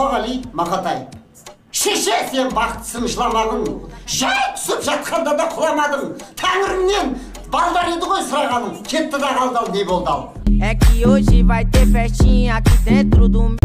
мұқағали мақатай шеше сен бақытсың жыламағың жай түсіп жатқанда да құламадың. Тәңіріңнен балдар еді ғой сұрағаның кетті да қалды ал не болды ал? É que hoje vai ter festinha aqui dentro do.